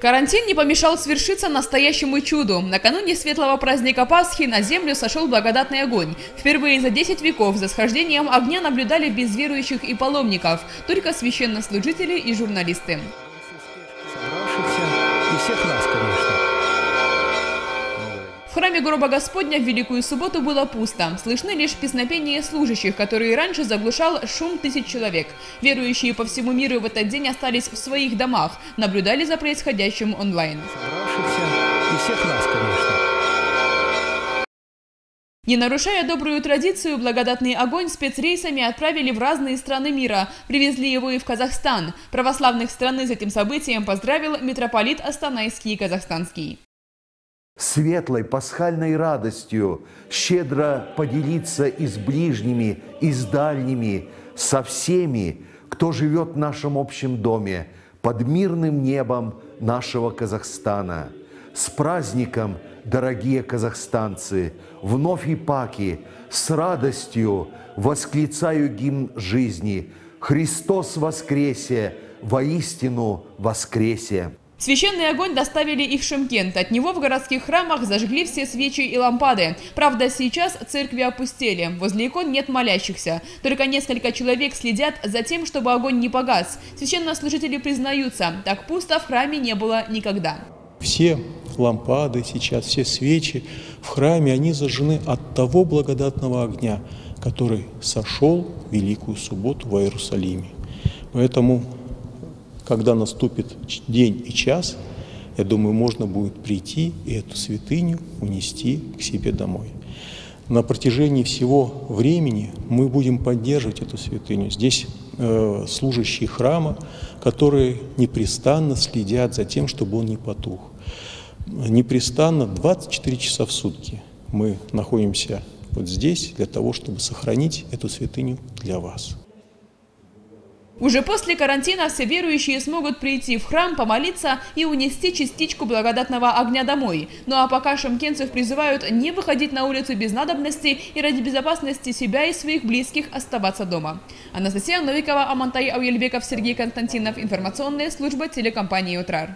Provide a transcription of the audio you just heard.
Карантин не помешал свершиться настоящему чуду. Накануне светлого праздника Пасхи на землю сошел благодатный огонь. Впервые за 10 веков за схождением огня наблюдали без верующих и паломников, только священнослужители и журналисты. и всех нас. В храме Гроба Господня в Великую Субботу было пусто. Слышны лишь песнопения служащих, которые раньше заглушал шум тысяч человек. Верующие по всему миру в этот день остались в своих домах, наблюдали за происходящим онлайн. и всех нас, конечно. Не нарушая добрую традицию, благодатный огонь спецрейсами отправили в разные страны мира. Привезли его и в Казахстан. Православных страны с этим событием поздравил митрополит Астанайский и Казахстанский светлой пасхальной радостью щедро поделиться и с ближними, и с дальними, со всеми, кто живет в нашем общем доме, под мирным небом нашего Казахстана. С праздником, дорогие казахстанцы, вновь и паки, с радостью восклицаю гимн жизни. Христос воскресе, воистину воскресе! Священный огонь доставили и в Шимкент. От него в городских храмах зажгли все свечи и лампады. Правда, сейчас церкви опустели. Возле икон нет молящихся. Только несколько человек следят за тем, чтобы огонь не погас. Священнослужители признаются, так пусто в храме не было никогда. Все лампады сейчас, все свечи в храме, они зажжены от того благодатного огня, который сошел в Великую Субботу в Иерусалиме. Поэтому когда наступит день и час, я думаю, можно будет прийти и эту святыню унести к себе домой. На протяжении всего времени мы будем поддерживать эту святыню. Здесь э, служащие храма, которые непрестанно следят за тем, чтобы он не потух. Непрестанно 24 часа в сутки мы находимся вот здесь для того, чтобы сохранить эту святыню для вас. Уже после карантина все верующие смогут прийти в храм, помолиться и унести частичку благодатного огня домой. Ну а пока шамкенцев призывают не выходить на улицу без надобности и ради безопасности себя и своих близких оставаться дома. Анастасия Новикова, Амантай Ауельбеков, Сергей Константинов. Информационная служба телекомпании «Утрар».